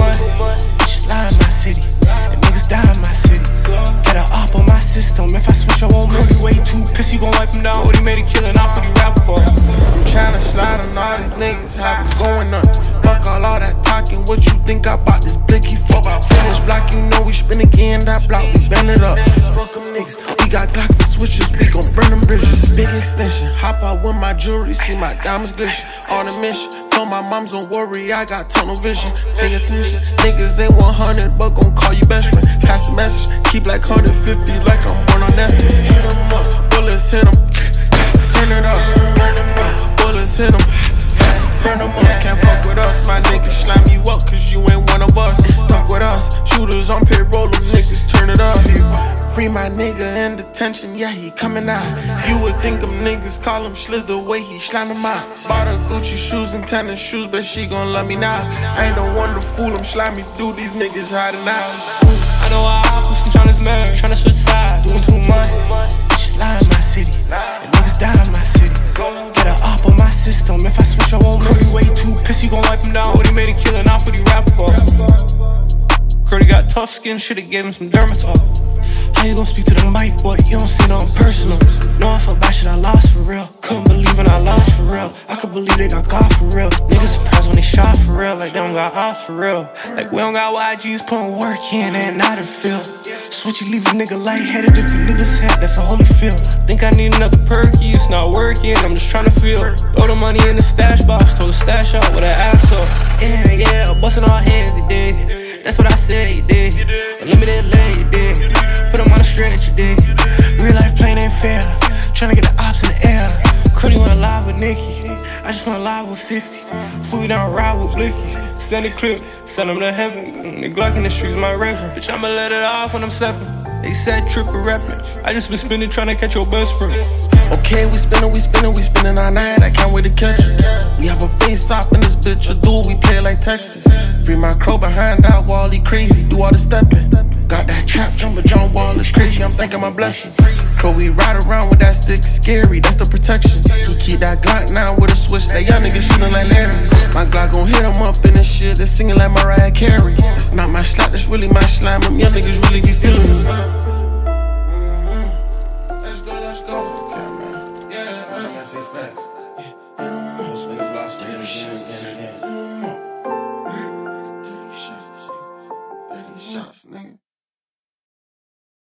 much. Bitches lie in my city. And niggas die in my city. Get a op on my system. If I switch, I won't miss. Cody way too pissed, you gon' wipe him down. What he made a killing off for the rapper. I'm tryna slide on all these niggas, have them going up. Fuck all, all that talking, what you think about this blicky fuck? Spin this block, you know we spin again, that block, we bend it up. Fuck them niggas, we got Glocks and switches, we gon' burn them bridges. Big extension, hop out with my jewelry, see my diamonds glisten. On a mission, told my moms don't worry, I got tunnel vision. Pay attention, niggas ain't 100, but gon' call you best friend. Pass the message, keep like 150, like I'm born on Netflix. Hit 'em up, bullets hit 'em. Turn it up, up, Free my nigga in detention, yeah, he coming out. You would think them niggas call him Slither, way he slime them out. Bought her Gucci shoes and tennis shoes, but she gon' love me now. I ain't no one to fool him, slimy dude, these niggas hiding out. I know I was switch on this man, tryna switch sides, doing too much. Bitches lie in my city, and niggas die in my city. Get a op on my system, if I switch, I won't miss. Way too pissed, you gon' wipe him down. What he made a killing Skin, should've gave him some dermatol. How you gon' speak to the mic, boy? You don't see nothing personal. No, I felt bad shit, I lost for real. Couldn't believe when I lost for real. I could believe they got caught for real. Niggas surprised when they shot for real, like they don't got off for real. Like we don't got YGs putting work in and not in field. Switch, you leave a nigga lightheaded if a nigga's head, that's a holy feel. Think I need another perky, it's not working, I'm just tryna feel. Throw the money in the stash box, told the stash out with an ass up. Yeah, yeah, busting all hands, I just went live with 50. Fully down ride with Blicky. Standing clip, send him to heaven. The Glock in the streets, my reverend. Bitch, I'ma let it off when I'm stepping. They said trippin' rapping. I just been spinning tryna catch your best friend. Okay, we spinning, we spinning, we spinning all night. I can't wait to catch it. We have a face off in this bitch, a duel, we play like Texas. Free my crow behind that wall, he crazy, do all the stepping trap jumping John Wall is crazy. I'm thinking my blessings. Cause we ride around with that stick scary, that's the protection. He keep that Glock now with a switch. That young nigga shooting like Larry. My Glock gon' hit him up in this shit. They singing like Mariah Carey. That's not my slap, that's really my slime. Them young niggas really be feeling me. Mm, mm, let's go, let's go. Yeah, I say facts. Mm, shots, nigga.